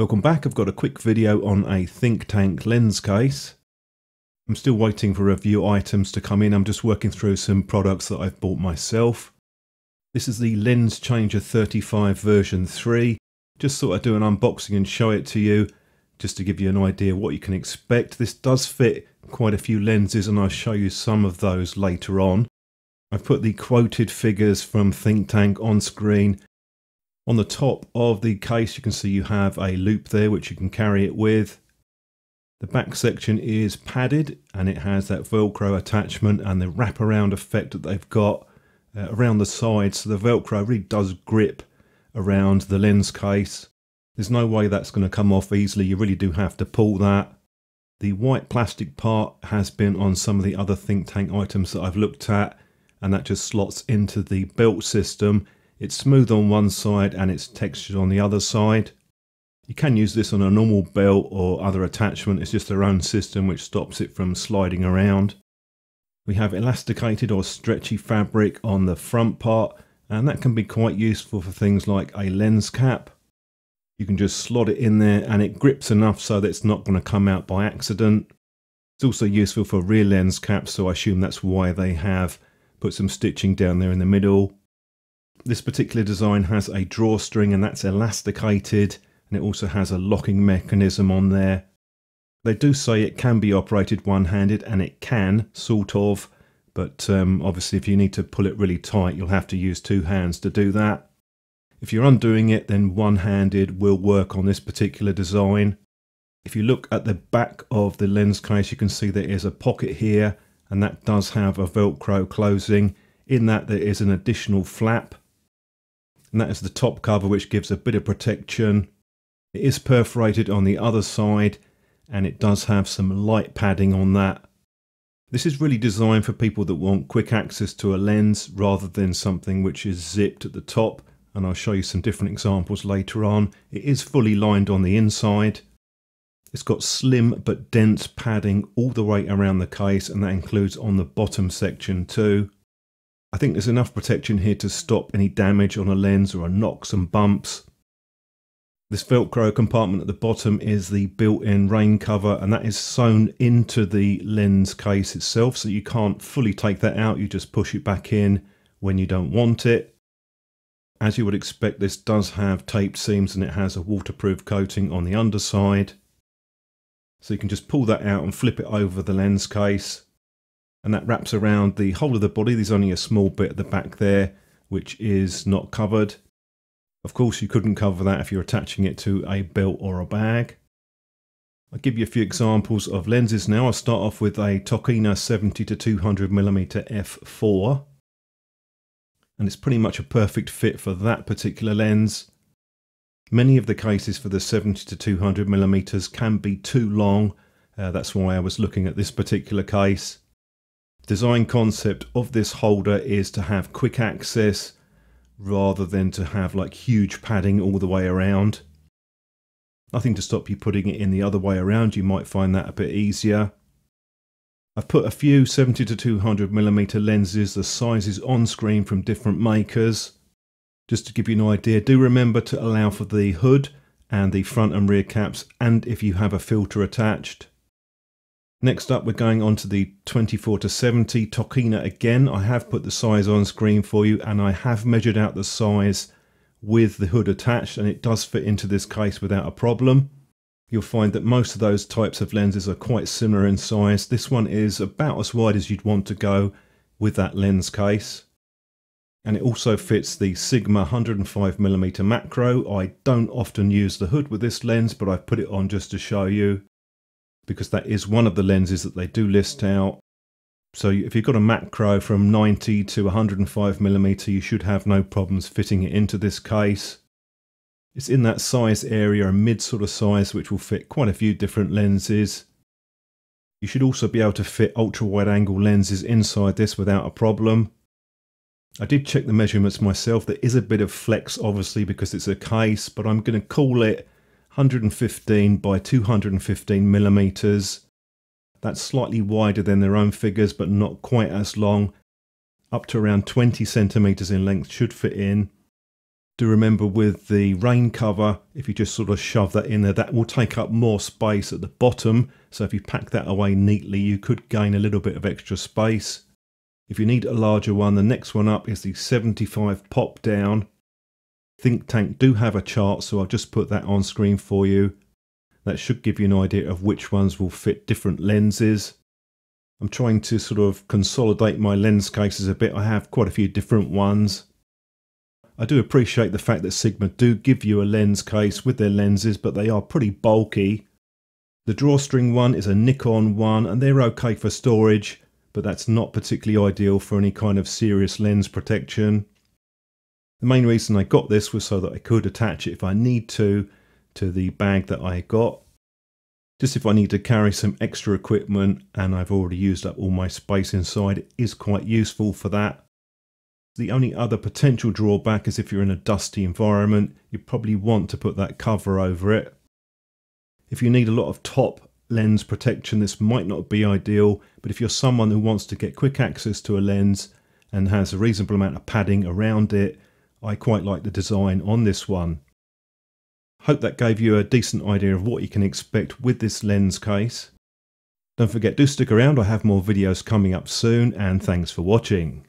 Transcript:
Welcome back, I've got a quick video on a Think Tank lens case. I'm still waiting for review items to come in, I'm just working through some products that I've bought myself. This is the Lens Changer 35 version 3. Just thought I'd do an unboxing and show it to you, just to give you an idea what you can expect. This does fit quite a few lenses and I'll show you some of those later on. I've put the quoted figures from Think Tank on screen on the top of the case you can see you have a loop there which you can carry it with. The back section is padded and it has that velcro attachment and the wraparound effect that they've got uh, around the side so the velcro really does grip around the lens case. There's no way that's going to come off easily, you really do have to pull that. The white plastic part has been on some of the other Think Tank items that I've looked at and that just slots into the belt system it's smooth on one side and it's textured on the other side. You can use this on a normal belt or other attachment. It's just their own system which stops it from sliding around. We have elasticated or stretchy fabric on the front part and that can be quite useful for things like a lens cap. You can just slot it in there and it grips enough so that it's not going to come out by accident. It's also useful for rear lens caps so I assume that's why they have put some stitching down there in the middle. This particular design has a drawstring and that's elasticated and it also has a locking mechanism on there. They do say it can be operated one-handed and it can, sort of, but um, obviously if you need to pull it really tight you'll have to use two hands to do that. If you're undoing it then one-handed will work on this particular design. If you look at the back of the lens case you can see there is a pocket here and that does have a velcro closing. In that there is an additional flap and that is the top cover which gives a bit of protection. It is perforated on the other side and it does have some light padding on that. This is really designed for people that want quick access to a lens rather than something which is zipped at the top and I'll show you some different examples later on. It is fully lined on the inside. It's got slim but dense padding all the way around the case and that includes on the bottom section too. I think there's enough protection here to stop any damage on a lens or a knocks and bumps. This Velcro compartment at the bottom is the built-in rain cover and that is sewn into the lens case itself so you can't fully take that out, you just push it back in when you don't want it. As you would expect this does have taped seams and it has a waterproof coating on the underside. So you can just pull that out and flip it over the lens case and that wraps around the whole of the body. There's only a small bit at the back there which is not covered. Of course you couldn't cover that if you're attaching it to a belt or a bag. I'll give you a few examples of lenses now. I'll start off with a Tokina 70 to 200 mm f4 and it's pretty much a perfect fit for that particular lens. Many of the cases for the 70 to 200 mm can be too long. Uh, that's why I was looking at this particular case design concept of this holder is to have quick access rather than to have like huge padding all the way around. Nothing to stop you putting it in the other way around, you might find that a bit easier. I've put a few 70 to 200 millimeter lenses, the sizes on screen from different makers. Just to give you an idea, do remember to allow for the hood and the front and rear caps and if you have a filter attached. Next up, we're going on to the 24 to 70 Tokina again. I have put the size on screen for you and I have measured out the size with the hood attached and it does fit into this case without a problem. You'll find that most of those types of lenses are quite similar in size. This one is about as wide as you'd want to go with that lens case. And it also fits the Sigma 105mm macro. I don't often use the hood with this lens, but I've put it on just to show you because that is one of the lenses that they do list out. So if you've got a macro from 90 to 105 millimeter, you should have no problems fitting it into this case. It's in that size area, a mid sort of size, which will fit quite a few different lenses. You should also be able to fit ultra wide angle lenses inside this without a problem. I did check the measurements myself. There is a bit of flex obviously because it's a case, but I'm going to call it 115 by 215 millimeters. That's slightly wider than their own figures, but not quite as long. Up to around 20 centimeters in length should fit in. Do remember with the rain cover, if you just sort of shove that in there, that will take up more space at the bottom. So if you pack that away neatly, you could gain a little bit of extra space. If you need a larger one, the next one up is the 75 pop down. Think Tank do have a chart, so I'll just put that on screen for you. That should give you an idea of which ones will fit different lenses. I'm trying to sort of consolidate my lens cases a bit. I have quite a few different ones. I do appreciate the fact that Sigma do give you a lens case with their lenses, but they are pretty bulky. The drawstring one is a Nikon one, and they're okay for storage, but that's not particularly ideal for any kind of serious lens protection. The main reason I got this was so that I could attach it if I need to, to the bag that I got. Just if I need to carry some extra equipment and I've already used up all my space inside, it is quite useful for that. The only other potential drawback is if you're in a dusty environment, you probably want to put that cover over it. If you need a lot of top lens protection, this might not be ideal, but if you're someone who wants to get quick access to a lens and has a reasonable amount of padding around it, I quite like the design on this one. Hope that gave you a decent idea of what you can expect with this lens case. Don't forget, do stick around, I have more videos coming up soon, and thanks for watching.